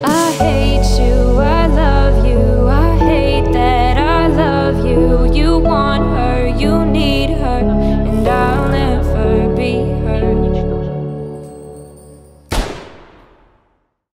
I